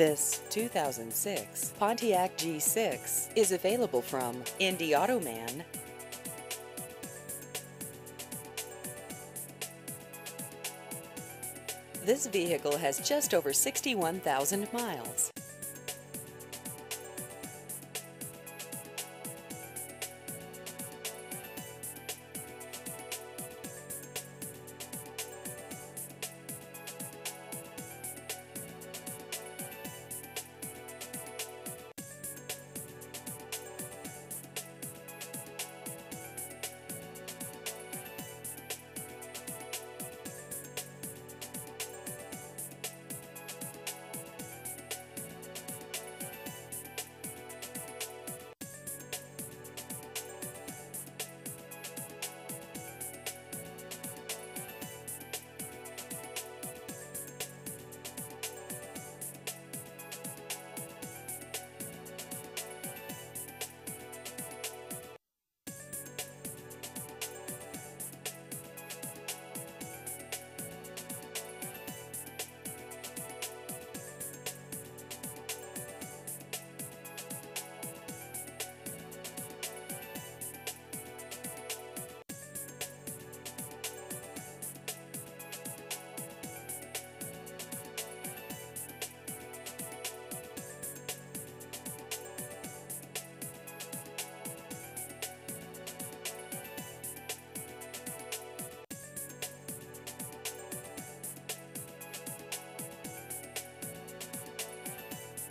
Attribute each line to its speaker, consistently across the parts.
Speaker 1: This 2006 Pontiac G6 is available from Indy Auto Man. This vehicle has just over 61,000 miles.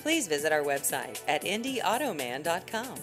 Speaker 1: Please visit our website at indyautoman.com.